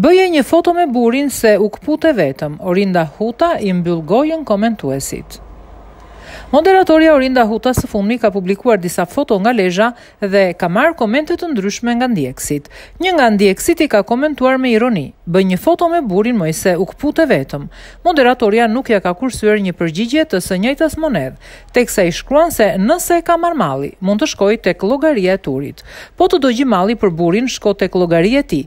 Bëje një foto me burrin se u këpute vetëm, Orinda Huta i mbyll gojën komentuesit. Moderatorja Orinda Huta së fundmi ka publikuar disa foto nga Lezha dhe ka marrë komente të ndryshme nga ndjekësit. Një nga ndjekësit i ka komentuar me ironi, Bëj një foto me burrin moj se u këpute vetëm. Moderatorja nuk ia ka kursyer një përgjigje të së njëjtës monedhë, teksa i shkruan se nëse e ka marrë malli, mund të shkojë tek llogaria e Turit. Po të dogji malli për burrin shko tek llogaria e tij,